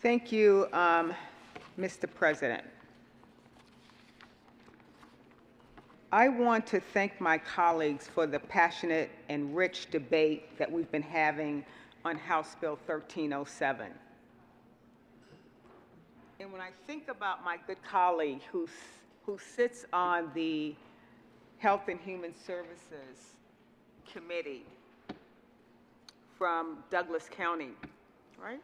Thank you, um, Mr. President. I want to thank my colleagues for the passionate and rich debate that we've been having on House Bill 1307. And when I think about my good colleague who, who sits on the Health and Human Services Committee from Douglas County, right?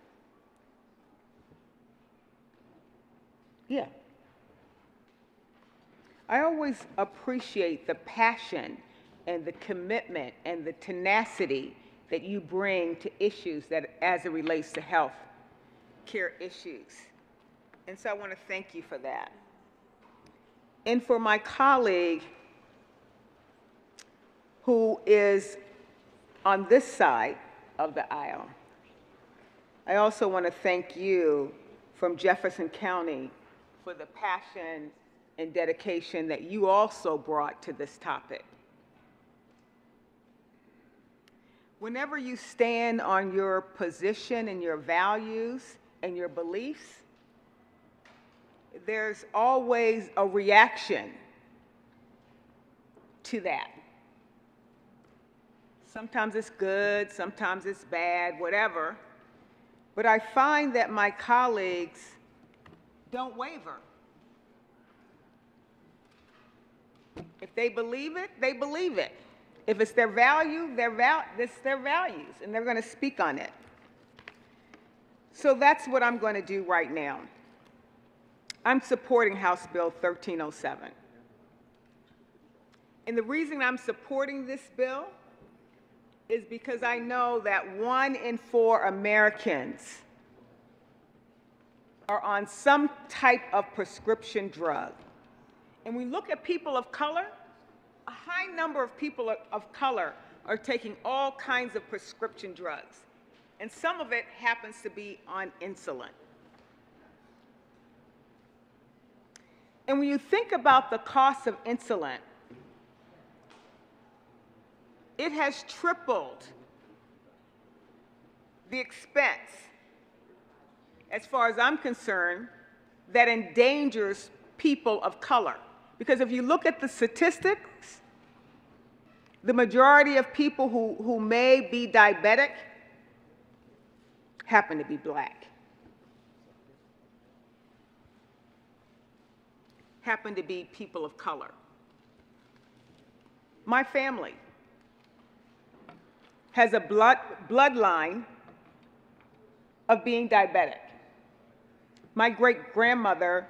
Yeah. I always appreciate the passion and the commitment and the tenacity that you bring to issues that, as it relates to health care issues. And so I want to thank you for that. And for my colleague who is on this side of the aisle, I also want to thank you from Jefferson County for the passion and dedication that you also brought to this topic. Whenever you stand on your position and your values and your beliefs, there's always a reaction to that. Sometimes it's good, sometimes it's bad, whatever. But I find that my colleagues don't waver. If they believe it, they believe it. If it's their value, their val- it's their values, and they're going to speak on it. So that's what I'm going to do right now. I'm supporting House Bill 1307. And the reason I'm supporting this bill is because I know that one in four Americans are on some type of prescription drug. And we look at people of color, a high number of people of- color are taking all kinds of prescription drugs. And some of it happens to be on insulin. And when you think about the cost of insulin, it has tripled the expense, as far as I'm concerned, that endangers people of color. Because if you look at the statistics, the majority of people who, who may be diabetic happen to be black, happen to be people of color. My family has a blood, bloodline of being diabetic. My great grandmother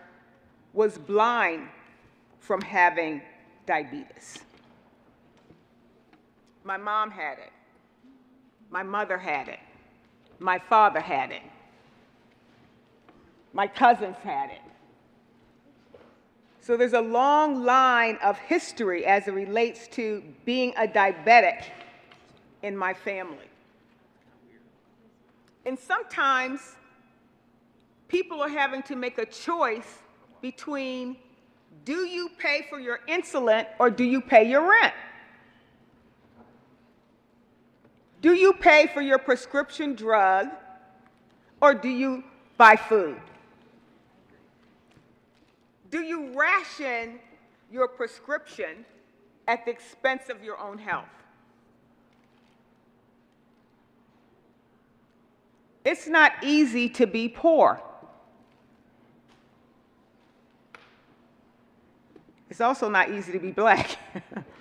was blind from having diabetes. My mom had it. My mother had it. My father had it. My cousins had it. So there's a long line of history as it relates to being a diabetic in my family. And sometimes people are having to make a choice between do you pay for your insulin or do you pay your rent? Do you pay for your prescription drug or do you buy food? Do you ration your prescription at the expense of your own health? It's not easy to be poor. It's also not easy to be black.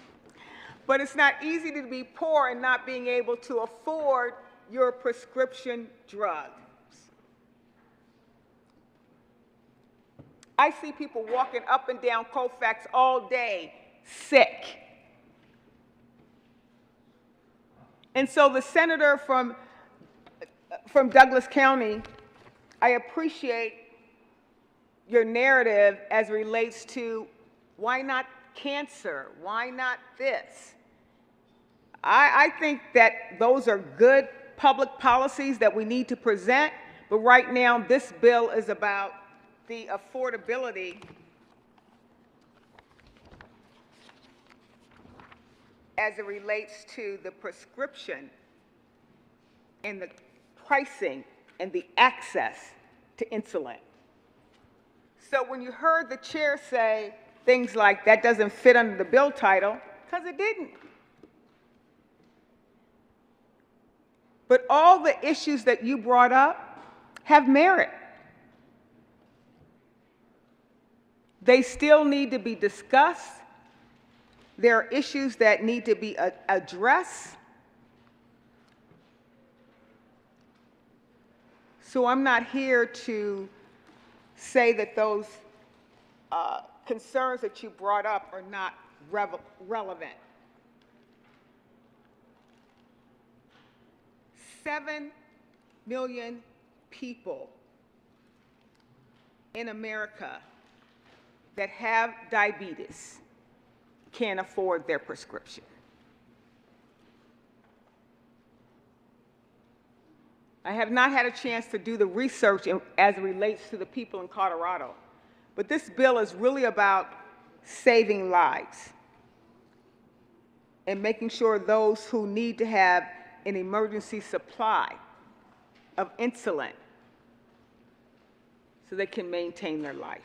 but it's not easy to be poor and not being able to afford your prescription drugs. I see people walking up and down Colfax all day sick. And so the senator from, from Douglas County, I appreciate your narrative as relates to why not cancer? Why not this? I, I think that those are good public policies that we need to present, but right now this bill is about the affordability as it relates to the prescription and the pricing and the access to to insulin. So when you heard the chair say things like, that doesn't fit under the bill title, because it didn't. But all the issues that you brought up have merit. They still need to be discussed. There are issues that need to be addressed. So I'm not here to say that those uh, concerns that you brought up are not relevant. Seven million people in America that have diabetes can't afford their prescription. I have not had a chance to do the research as it relates to the people in Colorado, but this bill is really about saving lives and making sure those who need to have an emergency supply of insulin so they can maintain their life.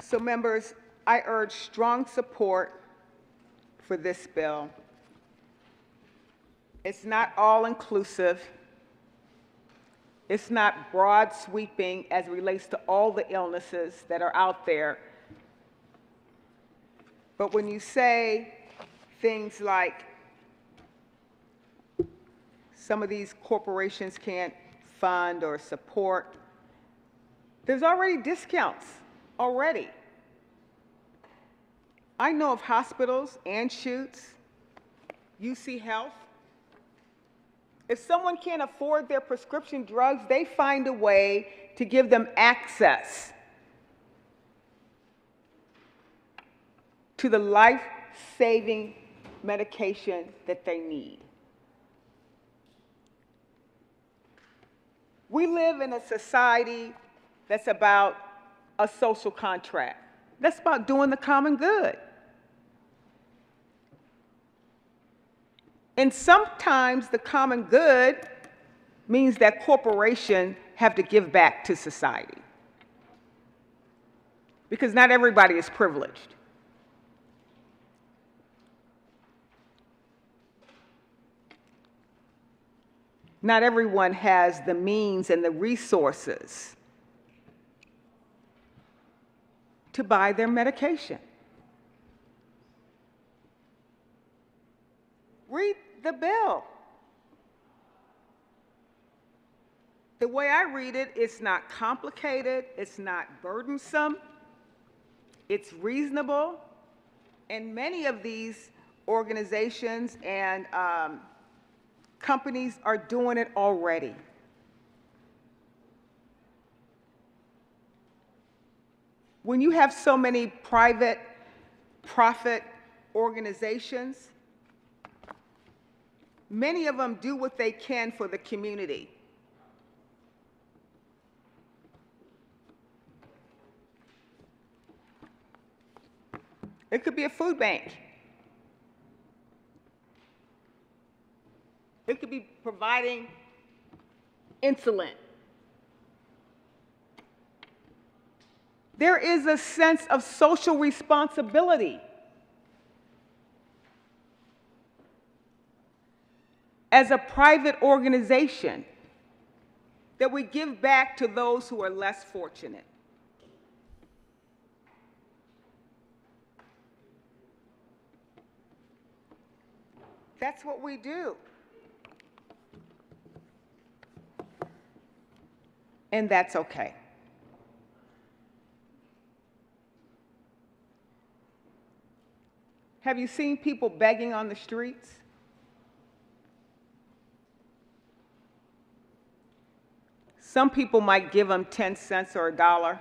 So members, I urge strong support for this bill. It's not all-inclusive. It's not broad sweeping as it relates to all the illnesses that are out there. But when you say things like, some of these corporations can't fund or support, there's already discounts, already. I know of hospitals, Anschutz, UC Health. If someone can't afford their prescription drugs, they find a way to give them access to the life-saving medication that they need. We live in a society that's about a social contract. That's about doing the common good. And sometimes the common good means that corporations have to give back to society. Because not everybody is privileged. Not everyone has the means and the resources to buy their medication. Read the bill. The way I read it, it's not complicated, it's not burdensome, it's reasonable, and many of these organizations and um, companies are doing it already. When you have so many private profit organizations, many of them do what they can for the community. It could be a food bank. It could be providing insulin. There is a sense of social responsibility. As a private organization, that we give back to those who are less fortunate. That's what we do. And that's okay. Have you seen people begging on the streets? Some people might give them 10 cents or a dollar.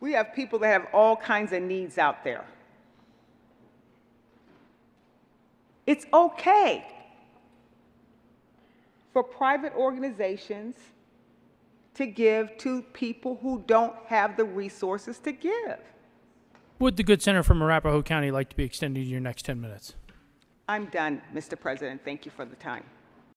We have people that have all kinds of needs out there. It's okay for private organizations to give to people who don't have the resources to give. Would the good senator from Arapahoe County like to be extended to your next 10 minutes? I'm done, Mr. President. Thank you for the time.